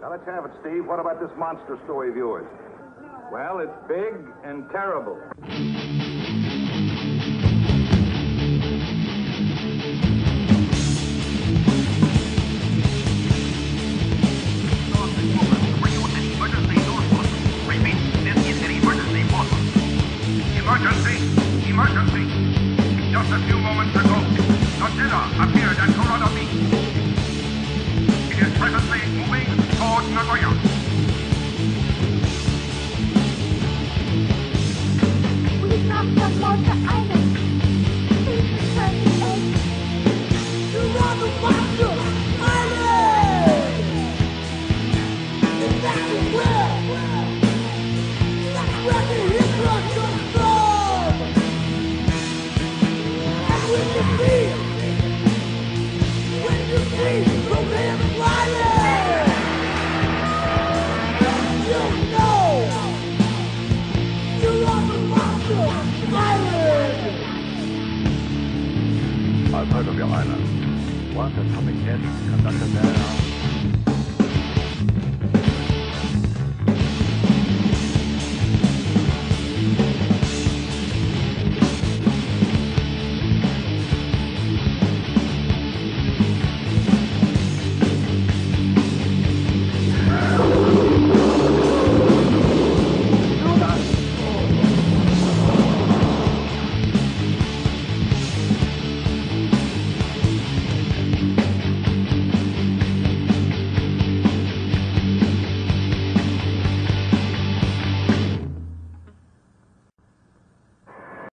Now let's have it, Steve. What about this monster story of yours? Well, it's big and terrible. Emergency! Emergency! Just a few moments ago, Godzilla appeared at Corona Beach. It is presently moving come Heard of your island. One atomic there